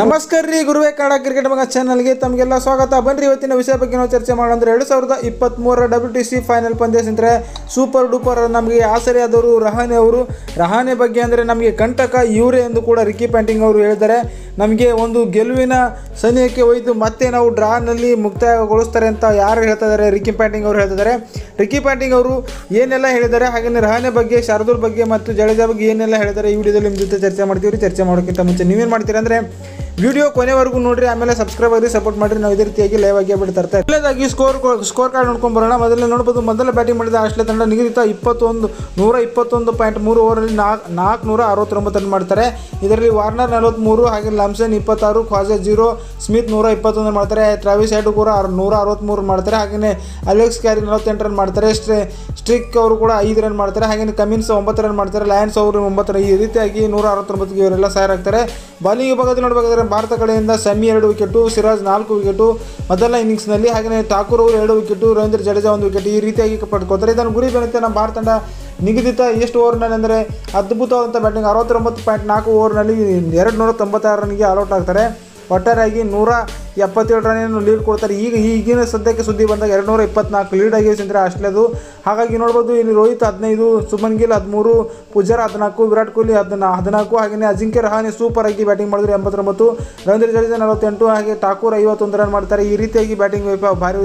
ನಮಸ್ಕಾರ ರೀ ಗುರುವೆ ಕಾಡ ಕ್ರಿಕೆಟ್ ಮಗ ಚಾನಲ್ಗೆ ತಮಗೆಲ್ಲ ಸ್ವಾಗತ. ಬನ್ರಿ ಇವತ್ತಿನ ವಿಷಯ ಬಗ್ಗೆ ನಾವು ಚರ್ಚೆ ಮಾಡೋಣ ಅಂದ್ರೆ ಎರಡು ಸಾವಿರದ ಇಪ್ಪತ್ತ್ಮೂರರ ಡಬ್ಲ್ಯೂ ಟಿ ಸಿ ಫೈನಲ್ ಪಂದ್ಯ ಸಂದರೆ ಸೂಪರ್ ಡೂಪರ್ ನಮಗೆ ಆಸರೆಯಾದವರು ರಹಾನೆ ಅವರು. ರಹಾನೆ ಬಗ್ಗೆ ಅಂದರೆ ನಮಗೆ ಕಂಟಕ ಇವರೇ ಎಂದು ಕೂಡ ರಿಕ್ಕಿ ಪ್ಯಾಂಟಿಂಗ್ ಅವರು ಹೇಳಿದ್ದಾರೆ. ನಮಗೆ ಒಂದು ಗೆಲುವಿನ ಸನಿಹಕ್ಕೆ ಒಯ್ದು ಮತ್ತೆ ನಾವು ಡ್ರಾನಲ್ಲಿ ಮುಕ್ತಾಯಗೊಳಿಸ್ತಾರೆ ಅಂತ ಯಾರು ಹೇಳ್ತಾ ಇದ್ದಾರೆ ರಿಕ್ಕಿ ಪ್ಯಾಂಟಿಂಗ್ ಅವರು ಹೇಳ್ತಿದ್ದಾರೆ. ರಿಕ್ಕಿ ಪ್ಯಾಂಟಿಂಗ್ ಅವರು ಏನೆಲ್ಲ ಹೇಳಿದ್ದಾರೆ? ಹಾಗೆಯೇ ರಹಾನೆ ಬಗ್ಗೆ, ಶಾರದೂರ್ ಬಗ್ಗೆ ಮತ್ತು ಜಡೇಜಾ ಬಗ್ಗೆ ಏನೆಲ್ಲ ಹೇಳಿದ್ದಾರೆ ಈ ವಿಡಿಯೋದಲ್ಲಿ ನಿಮ್ಮ ಜೊತೆ ಚರ್ಚೆ ಮಾಡ್ತೀವಿ ಚರ್ಚೆ ಮಾಡೋಕ್ಕಿಂತ ಮುಂಚೆ ನೀವೇನು ಮಾಡ್ತೀರಿ ಅಂದರೆ ವಿಡಿಯೋ ಕೊನೆವರೆಗೂ ನೋಡ್ರಿ, ಆಮೇಲೆ ಸಬ್ಸ್ಕ್ರೈಬ್ ಆಗಿ ಸಪೋರ್ಟ್ ಮಾಡಿರಿ. ನಾವು ಇದೇ ರೀತಿಯಾಗಿ ಲೈವ್ ಆಗಿ ಬಿಡ್ತಾ ಇರ್ತಾರೆ ಮೊದಲನೇದಾಗಿ ಸ್ಕೋರ್ ಸ್ಕೋರ್ ಕಾರ್ಡ್ ನೋಡ್ಕೊಂಡು ಬರೋಣ. ಮೊದಲೇ ನೋಡ್ಬೋದು, ಮೊದಲ ಬ್ಯಾಟಿಂಗ್ ಮಾಡಿದ ಆಸ್ಟ್ರೇಲಿಯಾ ತಂಡ ನಿಗದಿತ ಇಪ್ಪತ್ತೊಂದು, ನೂರ ಇಪ್ಪತ್ತೊಂದು ಪಾಯಿಂಟ್ ಮೂರು ಓವರಲ್ಲಿ ನಾಲ್ಕು ನಾಲ್ಕು ನೂರ ಅರವತ್ತೊಂಬತ್ತು ರನ್ ಮಾಡ್ತಾರೆ. ಇದರಲ್ಲಿ ವಾರ್ನರ್ ನಲವತ್ತ್ಮೂರು ಹಾಗೆ ಲಾಮ್ಸನ್ ಇಪ್ಪತ್ತಾರು ಖ್ವಾಜಾ ಜೀರೋ, ಸ್ಮಿತ್ ನೂರ ಇಪ್ಪತ್ತೊಂದು ಮಾಡ್ತಾರೆ. ಟ್ರಾವಿಸ್ ಹೆಡ್ ಕೂಡ ನೂರ ಅರವತ್ತ್ಮೂರು ಮಾಡ್ತಾರೆ. ಹಾಗೆಯೇ ಅಲೆಕ್ಸ್ ಕ್ಯಾರಿ ನಲವತ್ತೆಂಟು ರನ್ ಮಾಡ್ತಾರೆ. ಸ್ಟ್ರೇ, ಸ್ಟ್ರಿಕ್ ಅವರು ಕೂಡ ಐದು ರನ್ ಮಾಡ್ತಾರೆ. ಹಾಗೆಯೇ ಕಮಿನ್ಸ್ ಒಂಬತ್ತು ರನ್ ಮಾಡ್ತಾರೆ. ಲಯನ್ಸ್ ಅವರು ಒಂಬತ್ತು ರನ್ ಈ ರೀತಿಯಾಗಿ ನೂರ ಅರವತ್ತೊಂಬತ್ತಿಗೆ ಇವರೆಲ್ಲ ಆಗ್ತಾರೆ ಬಾಲಿಂಗ್ ವಿಭಾಗದಲ್ಲಿ ನೋಡಬೇಕಾದ್ರೆ ಭಾರತ ಕಡೆಯಿಂದ ಸಮಿ ಎರಡು ವಿಕೆಟು, ಸಿರಾಜ್ ನಾಲ್ಕು ವಿಕೆಟು, ಮೊದಲ ಇನ್ನಿಂಗ್ಸ್ನಲ್ಲಿ. ಹಾಗೆಯೇ ಠಾಕೂರ್ ಅವರು ಎರಡು ವಿಕೆಟು, ರವೀಂದ್ರ ಜಡೇಜಾ ಒಂದು ವಿಕೆಟ್ ಈ ರೀತಿಯಾಗಿ ಪಡ್ಕೋತಾರೆ ಇದನ್ನು ಗುರಿ ಬೆಳೆಯುತ್ತೆ ನಮ್ಮ ಭಾರತ ತಂಡ ನಿಗದಿತ ಎಷ್ಟು ಓವರ್ನಲ್ಲಿ ಅಂದರೆ ಅದ್ಭುತವಾದಂಥ ಬ್ಯಾಟಿಂಗ್. ಅರವತ್ತೊಂಬತ್ತು ಪಾಯಿಂಟ್ ನಾಲ್ಕು ಓವರ್ನಲ್ಲಿ ಎರಡು ನೂರ ತೊಂಬತ್ತಾರು ರನ್ಗೆ ಆಲ್ಔಟ್ ಆಗ್ತಾರೆ. ಒಟ್ಟಾರೆಯಾಗಿ ನೂರ ಎಪ್ಪತ್ತೇಳು ರನ್ನನ್ನು ಲೀಡ್ ಕೊಡ್ತಾರೆ. ಈಗ ಈಗಿನ ಸದ್ಯಕ್ಕೆ ಸುದ್ದಿ ಬಂದಾಗ ಎರಡು ನೂರ ಇಪ್ಪತ್ನಾಲ್ಕು ಲೀಡ್ ಆಗಿ ಸಿಂದ್ರೆ ಆಸ್ಟ್ರೇಲಿಯಾದು ಹಾಗಾಗಿ ನೋಡ್ಬೋದು ಇಲ್ಲಿ ರೋಹಿತ್ ಹದಿನೈದು, ಸುಮನ್ ಗಿಲ್ ಹದಿಮೂರು, ಪೂಜಾರ ಹದಿನಾಲ್ಕು, ವಿರಾಟ್ ಕೊಹ್ಲಿ ಹದಿನ, ಹದಿನಾಲ್ಕು ಹಾಗೆಯೇ ಅಜಿಂಕ್ಯ ರಹಾನೆ ಸೂಪರ್ ಆಗಿ ಬ್ಯಾಟಿಂಗ್ ಮಾಡಿದ್ರು ಎಂಬತ್ತೊಂಬತ್ತು. ರವೀಂದ್ರ ಜಡೇಜಾ ನಲವತ್ತೆಂಟು ಹಾಗೆ ಠಾಕೂರ್ ಐವತ್ತೊಂದು ರನ್ ಮಾಡ್ತಾರೆ. ಈ ರೀತಿಯಾಗಿ ಬ್ಯಾಟಿಂಗ್ ಭಾರಿ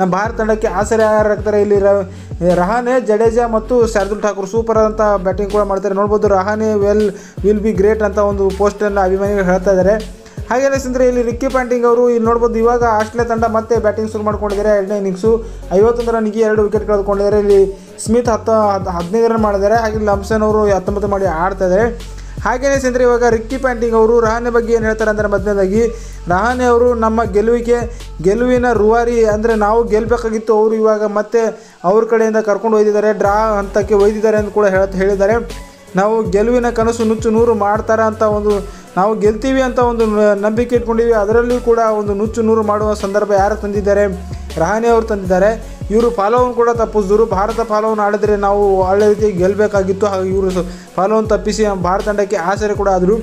ನಮ್ಮ ಭಾರತ ತಂಡಕ್ಕೆ ಆಸರೆ ಆಗ್ತಾರೆ ಇಲ್ಲಿ ರಹಾನೆ, ಜಡೇಜಾ ಮತ್ತು ಶಾರ್ದುಲ್ ಠಾಕೂರ್ ಸೂಪರ್ ಅಂತ ಬ್ಯಾಟಿಂಗ್ ಕೂಡ ಮಾಡ್ತಾರೆ. ನೋಡ್ಬೋದು Rahane well will be great ಅಂತ ಒಂದು ಪೋಸ್ಟನ್ನು ಅಭಿಮಾನಿಗಳು ಹೇಳ್ತಾ ಇದ್ದಾರೆ ಹಾಗೇನೆ ಇಲ್ಲಿ ರಿಕ್ಕಿ ಪ್ಯಾಂಟಿಂಗ್ ಅವರು ಇಲ್ಲಿ ನೋಡ್ಬೋದು ಇವಾಗ ಆಸ್ಟ್ರೇಲಿಯಾ ತಂಡ ಮತ್ತೆ ಬ್ಯಾಟಿಂಗ್ ಶುರು ಮಾಡ್ಕೊಂಡಿದ್ದಾರೆ ಎರಡನೇ ಇನ್ನಿಂಗ್ಸು ಐವತ್ತೊಂದು ರನ್ಗೆ ಎರಡು ವಿಕೆಟ್ ಕಳೆದುಕೊಂಡಿದ್ದಾರೆ. ಇಲ್ಲಿ ಸ್ಮಿತ್ ಹತ್ತು ಹದ್- ಹದಿನೈದು ರನ್ ಮಾಡಿದ್ದಾರೆ. ಹಾಗೆ ಇಲ್ಲಿ ಲಂಸನ್ ಅವರು ಹತ್ತೊಂಬತ್ತು ಮಾಡಿ ಆಡ್ತಾ ಇದ್ದಾರೆ. ಹಾಗೇನೆ ಸಿಂದ್ರೆ ಇವಾಗ ರಿಕ್ಕಿ ಪ್ಯಾಂಟಿಂಗ್ ಅವರು ರಹಾನೆ ಬಗ್ಗೆ ಏನು ಹೇಳ್ತಾರೆ ಅಂದರೆ ಮೊದಲನೇದಾಗಿ, ರಹಾನೆ ಅವರು ನಮ್ಮ ಗೆಲುವಿಗೆ, ಗೆಲುವಿನ ರೂವಾರಿ ಅಂದರೆ ನಾವು ಗೆಲ್ಲಬೇಕಾಗಿತ್ತು ಅವರು ಇವಾಗ ಮತ್ತೆ ಅವ್ರ ಕಡೆಯಿಂದ ಕರ್ಕೊಂಡು ಒಯ್ದಿದ್ದಾರೆ ಡ್ರಾ ಹಂತಕ್ಕೆ ಒಯ್ದಿದ್ದಾರೆ ಅಂತ ಕೂಡ ಹೇಳ್ತಾ ಹೇಳಿದ್ದಾರೆ. ನಾವು ಗೆಲುವಿನ ಕನಸು ನುಚ್ಚು ನೂರು ಮಾಡ್ತಾರ ಅಂತ ಒಂದು, ನಾವು ಗೆಲ್ತೀವಿ ಅಂತ ಒಂದು ನಂಬಿಕೆ ಇಟ್ಕೊಂಡಿವಿ ಅದರಲ್ಲೂ ಕೂಡ ಒಂದು ನುಚ್ಚು ನೂರು ಮಾಡುವ ಸಂದರ್ಭ ಯಾರು ತಂದಿದ್ದಾರೆ? ರಹಾನೆ ಅವರು ತಂದಿದ್ದಾರೆ. ಇವರು ಫಾಲೋವನ್ನು ಕೂಡ ತಪ್ಪಿಸಿದ್ರು. ಭಾರತ ಫಾಲೋವನ್ನು ಆಡಿದ್ರೆ ನಾವು ಒಳ್ಳೆ ರೀತಿ ಗೆಲ್ಲಬೇಕಾಗಿತ್ತು ಹಾಗೆ ಇವರು ಫಾಲೋವನ್ನು ತಪ್ಪಿಸಿ ಭಾರತ ತಂಡಕ್ಕೆ ಆಸರೆ ಕೂಡ ಆದರು.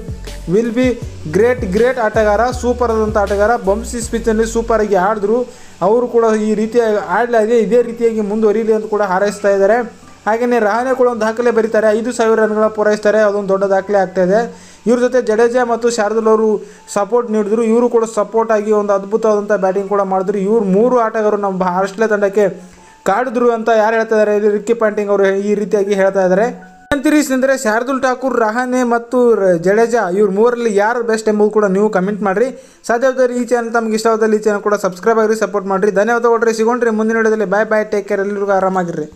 ವಿಲ್ ಬಿ ಗ್ರೇಟ್ ಗ್ರೇಟ್ ಆಟಗಾರ ಸೂಪರ್ ಆದಂಥ ಆಟಗಾರ. ಬಂಸಿ ಸ್ಪಿಚಲ್ಲಿ ಸೂಪರಾಗಿ ಆಡಿದ್ರು. ಅವರು ಕೂಡ ಈ ರೀತಿಯಾಗಿ ಆಡಲಾಗಿದೆ ಇದೇ ರೀತಿಯಾಗಿ ಮುಂದುವರಿಯಲಿ ಅಂತ ಕೂಡ ಹಾರೈಸ್ತಾ ಇದ್ದಾರೆ. ಹಾಗೆಯೇ ರಹಾನೆ ಕೂಡ ಒಂದು ದಾಖಲೆ ಬರೀತಾರೆ, ಐದು ಸಾವಿರ ರನ್ಗಳ ಪೂರೈಸ್ತಾರೆ, ಅದೊಂದು ದೊಡ್ಡ ದಾಖಲೆ ಆಗ್ತಾ ಇದೆ. ಇವ್ರ ಜೊತೆ ಜಡೇಜಾ ಮತ್ತು ಶಾರ್ದುಲ್ ಅವರು ಸಪೋರ್ಟ್ ನೀಡಿದ್ರು, ಇವರು ಕೂಡ ಸಪೋರ್ಟ್ ಆಗಿ ಒಂದು ಅದ್ಭುತವಾದಂಥ ಬ್ಯಾಟಿಂಗ್ ಕೂಡ ಮಾಡಿದ್ರು. ಇವ್ರು ಮೂರು ಆಟಗಾರರು ನಮ್ಮ ಆಸ್ಟ್ರೇಲಿಯಾ ತಂಡಕ್ಕೆ ಕಾಡಿದ್ರು ಅಂತ ಯಾರು ಹೇಳ್ತಾ ಇದ್ದಾರೆ ಇದು ರಿಕ್ಕಿ ಪ್ಯಾಂಟಿಂಗ್ ಅವರು ಈ ರೀತಿಯಾಗಿ ಹೇಳ್ತಾ ಇದ್ದಾರೆ ಅಂತಿರೀಸ್ ಅಂದರೆ ಶಾರ್ದುಲ್ ಠಾಕೂರ್, ರಹಾನೆ ಮತ್ತು ಜಡೇಜಾ ಇವ್ರು ಮೂರಲ್ಲಿ ಯಾರು ಬೆಸ್ಟ್ ಎಂಬುದು ಕೂಡ ನೀವು ಕಮೆಂಟ್ ಮಾಡಿರಿ. ಸಾಧ್ಯವಾದರೆ ಈ ಚಾನಲ್ ತಮಗೆ ಇಷ್ಟವಾದಲ್ಲಿ ಈ ಚಾನಲ್ ಕೂಡ ಸಬ್ಸ್ಕ್ರೈಬ್ ಆಗಿರಿ ಸಪೋರ್ಟ್ ಮಾಡಿರಿ. ಧನ್ಯವಾದ ಕೊಡ್ರಿ ಸಿಗೋಣ್ರಿ ಮುಂದಿನ ವಿಡಿಯೋದಲ್ಲಿ. ಬಾಯ್ ಬಾಯ್ ಟೇಕ್ ಕೇರ್ ಎಲ್ಲರಿಗೂ ಆರಾಮಾಗಿರ್ರಿ.